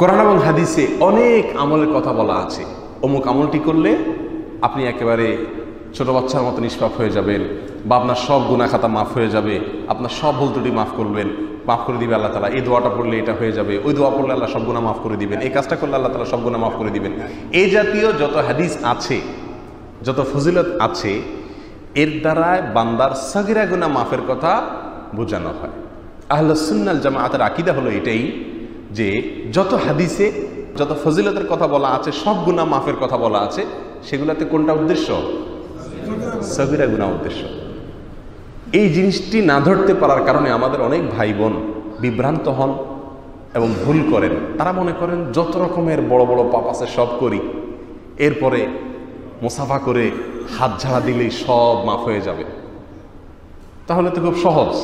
কোরআন এবং হাদিসে অনেক আমলের কথা বলা আছে। অমুক আমলটি করলে আপনি একেবারে ছোট বাচ্চার মতো নিষ্পাপ হয়ে যাবেন, বা আপনার সব গুণা খাতা মাফ হয়ে যাবে, আপনার সব ভুল ত্রুটি মাফ করবেন, মাফ করে দিবে আল্লাহ তালা এই দোয়াটা পড়লে এটা হয়ে যাবে, ওই দোয়া পড়লে আল্লাহ সব গুণা মাফ করে দিবেন। এই কাজটা করলে আল্লাহ তালা সব গুণা মাফ করে দিবেন। এই জাতীয় যত হাদিস আছে, যত ফজিলত আছে, এর দ্বারায় বান্দার সাগিরা গুনা মাফের কথা বোঝানো হয়। আহলসুন্নাল জামাআতের আকিদা হলো এটাই যে যত হাদিসে যত ফজিলতের কথা বলা আছে, সব গুণা মাফের কথা বলা আছে, সেগুলাতে কোনটা উদ্দেশ্য? সবিরা গুণা উদ্দেশ্য। এই জিনিসটি না ধরতে পারার কারণে আমাদের অনেক ভাই বোন বিভ্রান্ত হন এবং ভুল করেন। তারা মনে করেন, যত রকমের বড় বড় পাপ আছে সব করি। এরপরে মোসাফা করে হাত ঝাড়া দিলেই সব মাফ হয়ে যাবে। তাহলে তো খুব সহজ।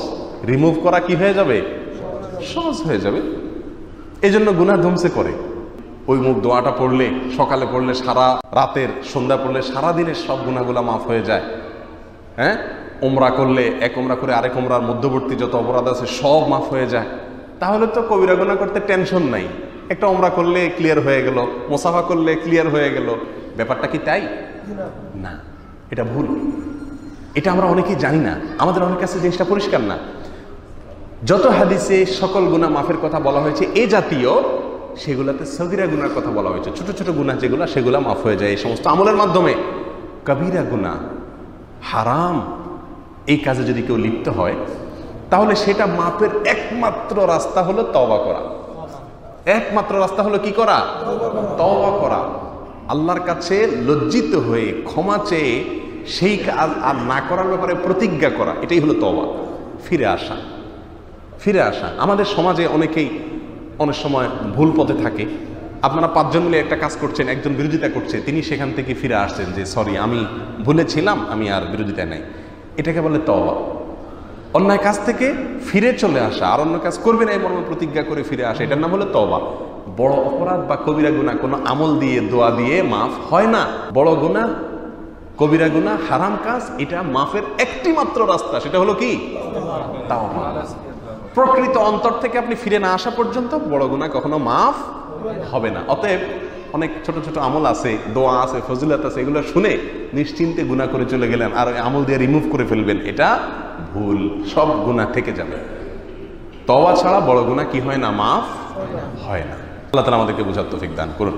রিমুভ করা কি হয়ে যাবে? সহজ হয়ে যাবে। এই জন্য গুনা ধমসে করে। ওই মুখ দোয়াটা পড়লে, সকালে পড়লে সারা রাতের সন্ধ্যা পড়লে সারা দিনের সব গুণাগুলা মাফ হয়ে যায়। হ্যাঁ? ওমরা করলে এক ওমরা করে আরেক ওমরার মধ্যবর্তী যত অপরাধ আছে সব মাফ হয়ে যায়। তাহলে তো কবিরা গুণা করতে টেনশন নাই। একটা ওমরা করলে ক্লিয়ার হয়ে গেল, মোসাফা করলে ক্লিয়ার হয়ে গেল। ব্যাপারটা কি তাই? না, এটা ভুল। এটা আমরা অনেকেই জানি না। আমাদের অনেক কাছে জিনিসটা পরিষ্কার না। যত হাদিসে সকল গুণা মাফের কথা বলা হয়েছে, এ জাতীয়, সেগুলাতে সগিরা গুনার কথা বলা হয়েছে। ছোট ছোট গুণা যেগুলো, সেগুলো মাফ হয়ে যায় এই সমস্ত আমলের মাধ্যমে। কবিরা গুণা হারাম। এই কাজে যদি কেউ লিপ্ত হয়, তাহলে সেটা মাপের একমাত্র রাস্তা হলো তওবা করা। একমাত্র রাস্তা হলো কি করা? তওবা করা। আল্লাহর কাছে লজ্জিত হয়ে, ক্ষমা চেয়ে, সেই কাজ আর না করার ব্যাপারে প্রতিজ্ঞা করা, এটাই হলো তওবা। ফিরে আসা। ফিরে আসা। আমাদের সমাজে অনেকেই অনেক সময় ভুল পথে থাকে। আপনারা পাঁচজন মিলে একটা কাজ করছেন, একজন বিরোধিতা করছে, তিনি সেখান থেকে ফিরে আসছেন যে, সরি, আমি ভুলে ছিলাম, আমি আর বিরোধিতা নাই। এটাকে বলে তওবা। অন্যায় কাজ থেকে ফিরে চলে আসা, আর অন্য কাজ করবে না এই মর্মে প্রতিজ্ঞা করে ফিরে আসা, এটার নাম হলো তওবা। বড় অপরাধ বা কবিরা গুণা, কোনো আমল দিয়ে, দোয়া দিয়ে মাফ হয় না। বড় গুণা, কবিরা গুণা, হারাম কাজ, এটা মাফের একটি মাত্র রাস্তা, সেটা হলো কি? তাওবা। প্রকৃত অন্তর থেকে আপনি ফিরে না আসা পর্যন্ত বড় গুণা কখনো মাফ হবে না। অতএব অনেক ছোট ছোট আমল আছে, দোয়া আছে, ফজিলত আছে, এগুলো শুনে নিশ্চিন্তে গুণা করে চলে গেলেন আর আমল দিয়ে রিমুভ করে ফেলবেন, এটা ভুল। সব গুণা থেকে যাবে। তওয়া ছাড়া বড় গুণা কি হয় না? মাফ হয় না। আল্লাহ তালা আমাদেরকে বোঝার তৌফিক দান করুন।